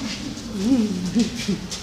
Hum.